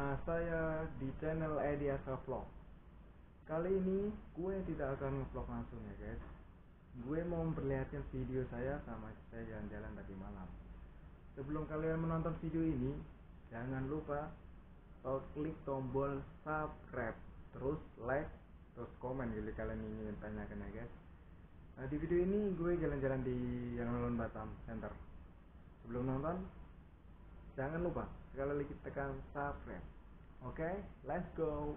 bersama saya di channel Edi Asa Vlog. Kali ini gue tidak akan ngevlog langsung ya guys. Gue mau memperlihatkan video saya sama saya jalan-jalan tadi malam. Sebelum kalian menonton video ini, jangan lupa to- klik tombol subscribe, terus like, terus komen jika kalian ingin tanyakan ya guys. Nah, di video ini gue jalan-jalan di Yang Lon Batam Center. Sebelum nonton, jangan lupa sekali lagi tekan subscribe. Oke, let's go.